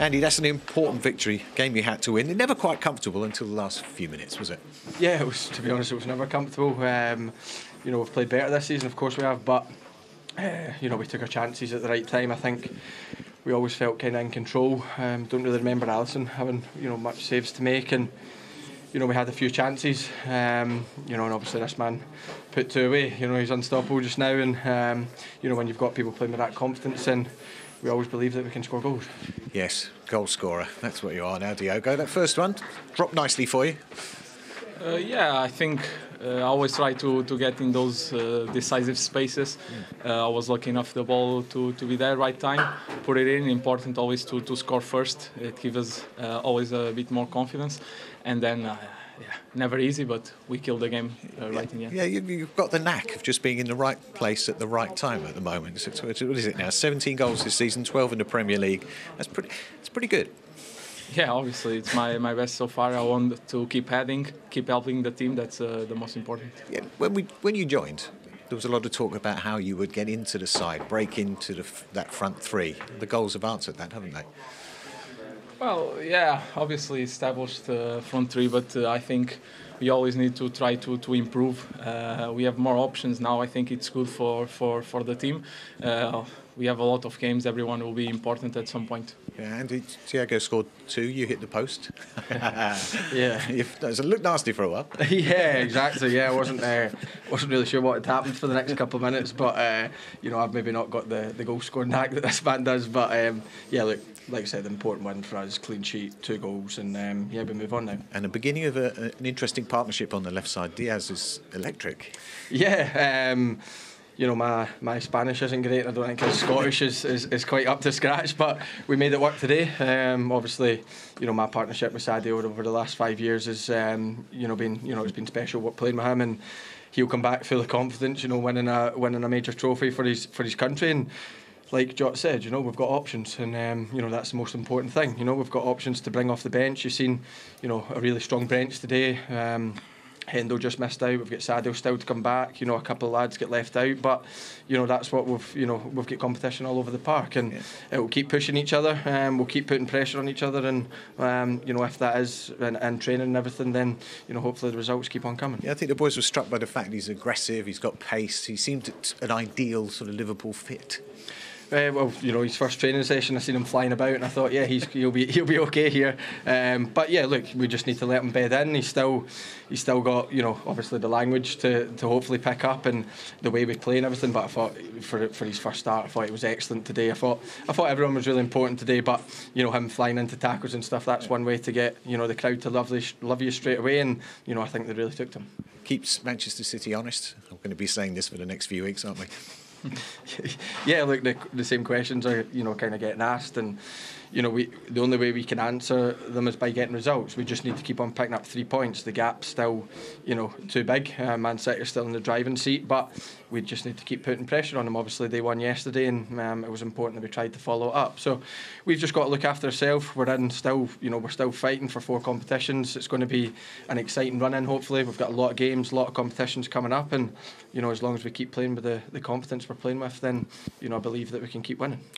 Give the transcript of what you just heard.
Andy, that's an important victory, game you had to win. Never quite comfortable until the last few minutes, was it? Yeah, it was. To be honest, it was never comfortable. Um, you know, we've played better this season, of course we have, but uh, you know, we took our chances at the right time. I think we always felt kind of in control. Um, don't really remember Alisson having you know much saves to make, and you know we had a few chances. Um, you know, and obviously this man put two away. You know, he's unstoppable just now, and um, you know when you've got people playing with that confidence, and we always believe that we can score goals. Yes, goal scorer. That's what you are now, Diogo. That first one dropped nicely for you. Uh, yeah, I think I always try to, to get in those uh, decisive spaces. Uh, I was lucky enough the ball to, to be there right time, put it in. Important always to, to score first. It gives us uh, always a bit more confidence, and then. Uh, yeah, never easy, but we killed the game uh, right in the end. Yeah, you, you've got the knack of just being in the right place at the right time at the moment. What is it now? 17 goals this season, 12 in the Premier League. That's pretty. It's pretty good. Yeah, obviously it's my, my best so far. I want to keep heading, keep helping the team. That's uh, the most important. Yeah, when we when you joined, there was a lot of talk about how you would get into the side, break into the, that front three. The goals have answered that, haven't they? Well, yeah, obviously established uh, front three, but uh, I think we always need to try to, to improve. Uh, we have more options now. I think it's good for, for, for the team. Uh, we have a lot of games. Everyone will be important at some point. Yeah, and Diogo scored two. You hit the post. yeah, it looked nasty for a while. yeah, exactly. Yeah, I wasn't uh, wasn't really sure what had happened for the next couple of minutes, but uh, you know I've maybe not got the, the goal scoring knack that this man does. But um, yeah, look, like I said, the important win for us, clean sheet, two goals, and um, yeah, we move on now. And the beginning of a, an interesting partnership on the left side. Diaz is electric. Yeah. Um, you know, my, my Spanish isn't great. I don't think his Scottish is, is, is quite up to scratch, but we made it work today. Um, obviously, you know, my partnership with Sadio over the last five years has, um, you know, been, you know, it's been special playing with him, and he'll come back full of confidence, you know, winning a winning a major trophy for his for his country, and like Jot said, you know, we've got options, and um, you know that's the most important thing. You know, we've got options to bring off the bench. You've seen, you know, a really strong bench today. Um, Hendo just missed out. We've got Sadio still to come back. You know, a couple of lads get left out, but you know that's what we've you know we've got competition all over the park, and yeah. it will keep pushing each other. and um, we'll keep putting pressure on each other, and um, you know if that is and, training and everything, then you know hopefully the results keep on coming. Yeah, I think the boys were struck by the fact he's aggressive. He's got pace. He seemed an ideal sort of Liverpool fit. Uh, well, you know, his first training session, I seen him flying about, and I thought, yeah, he's he'll be he'll be okay here. Um, but yeah, look, we just need to let him bed in. He's still he's still got you know obviously the language to, to hopefully pick up and the way we play and everything. But I thought for for his first start, I thought it was excellent today. I thought I thought everyone was really important today. But you know him flying into tackles and stuff, that's one way to get you know the crowd to love love you straight away. And you know I think they really took to him. Keeps Manchester City honest. I'm going to be saying this for the next few weeks, aren't we? yeah, look, the, the same questions are you know kind of getting asked, and you know, we the only way we can answer them is by getting results. We just need to keep on picking up three points. The gap's still, you know, too big. Uh, Man City are still in the driving seat, but we just need to keep putting pressure on them. Obviously, they won yesterday, and um, it was important that we tried to follow up. So we've just got to look after ourselves. We're in still, you know, we're still fighting for four competitions. It's going to be an exciting run in. Hopefully, we've got a lot of games, a lot of competitions coming up, and you know, as long as we keep playing with the, the confidence we're playing with, then you know, I believe that we can keep winning.